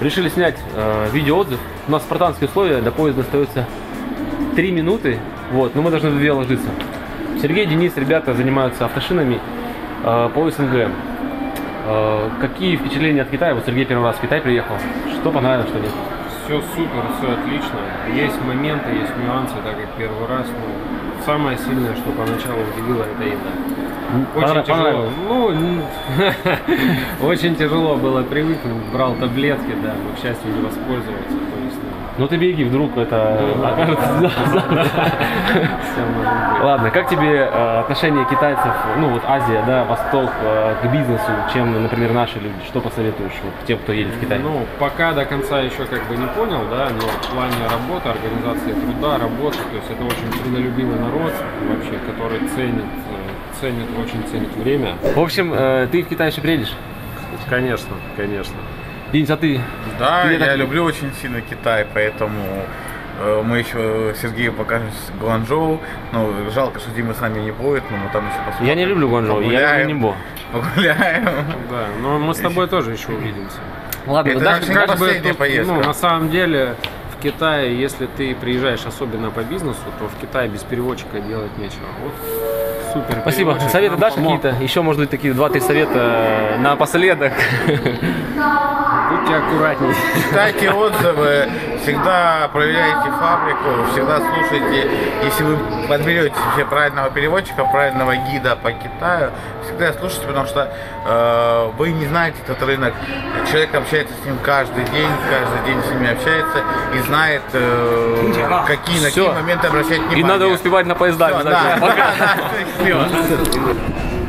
Решили снять э, видеоотзыв. У нас спартанские условия, до поезда остается 3 минуты, вот, но мы должны в две ложиться. Сергей, Денис, ребята занимаются автошинами э, по СНГ. Э, какие впечатления от Китая? Вот Сергей первый раз в Китай приехал. Что понравилось, что нет? Все супер, все отлично. Есть моменты, есть нюансы, так как первый раз. Ну, самое сильное, что поначалу удивило, это еда. Очень тяжело. Ну, очень тяжело было привыкнуть. Брал таблетки, да, но, к счастью, не есть, ну, Ну ты беги, вдруг это быть. Ладно, как тебе э, отношение китайцев, ну вот Азия, да, Восток, э, к бизнесу, чем, например, наши люди? Что посоветуешь вот, тем, кто едет в Китай? Ну, пока до конца еще как бы не понял, да, но в плане работы, организации труда, работы, то есть это очень трудолюбивый народ вообще, который ценит, э, ценит, очень ценит время. В общем, э, ты в Китай еще приедешь? Конечно, конечно. Денис, а ты? Да, Тебе я так- люблю очень сильно Китай, поэтому э, мы еще Сергею покажем Гуанчжоу. Ну, жалко, что Дима с нами не будет, но мы там еще посмотрим. Я не люблю Гуанчжоу, я люблю Нимбо. Погуляем. Да, но мы с тобой тоже еще увидимся. Ладно, Это дальше- Как бы тут, поездка. ну, на самом деле, в Китае, если ты приезжаешь особенно по бизнесу, то в Китае без переводчика делать нечего. Вот супер. Спасибо. переводчик Советы дашь какие-то? Еще, может быть, такие два-три совета э, напоследок. Будьте аккуратнее. Читайте отзывы, всегда проверяйте фабрику, всегда слушайте, если вы подберете себе правильного переводчика, правильного гида по Китаю, всегда слушайте, потому что э, вы не знаете этот рынок. Человек общается с ним каждый день, каждый день с ними общается и знает, э, какие, на какие моменты обращать внимание. И надо успевать на поезда обязательно. да, да, да, всё.